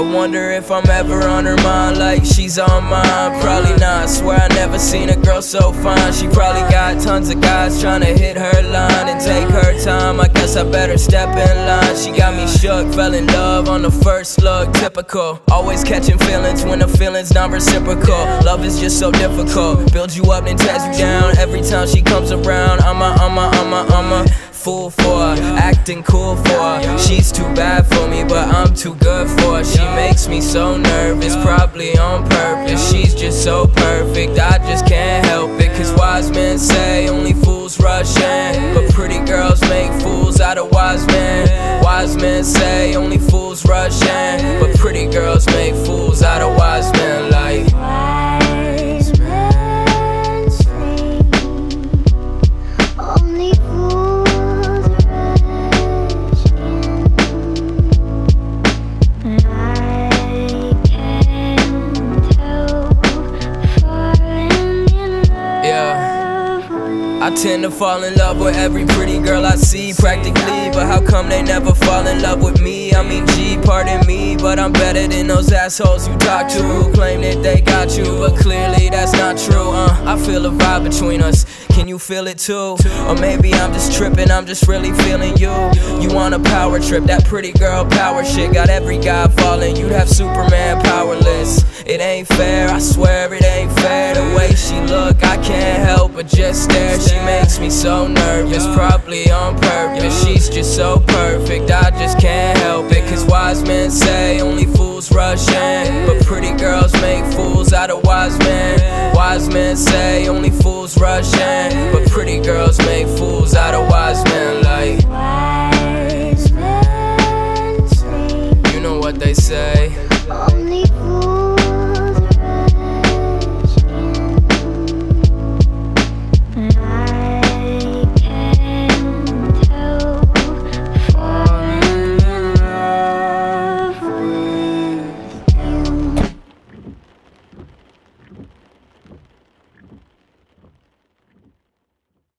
wonder if I'm ever on her mind like she's on mine. Probably not. Swear I never seen a girl so fine. She probably got tons of guys trying to hit her line and take her time. I guess I better step in line. She got me shook, fell in love on the first look. Typical. Always catching feelings when the feelings not reciprocal. Love is just so difficult. Builds you up and tears you down. Every time she comes around, I'm a, I'm a, I'm a, I'm a fool for acting cool for. She's too bad for me, but I'm too good for her. She makes me so nervous, probably on purpose. She's just so perfect, I just can't help it. Cause wise men say only fools rush in, but pretty girls make fools out of wise men. Wise men say only Yeah. I tend to fall in love with every pretty girl I see practically But how come they never fall in love with me? I mean, gee, pardon me But I'm better than those assholes you talk to Who claim that they got you But clearly that's not true, uh I feel a vibe between us Can you feel it too? Or maybe I'm just tripping, I'm just really feeling you You want a power trip, that pretty girl power shit Got every guy falling, you'd have Superman powerless It ain't fair, I swear it ain't fair The way she look, I can't help but just stare. She makes me so nervous, probably on purpose. She's just so perfect, I just can't help it. Cause wise men say only fools rush in. But pretty girls make fools out of wise men. Wise men say only fools rush in. But pretty girls make fools out of wise men Like, wise men say you know what they say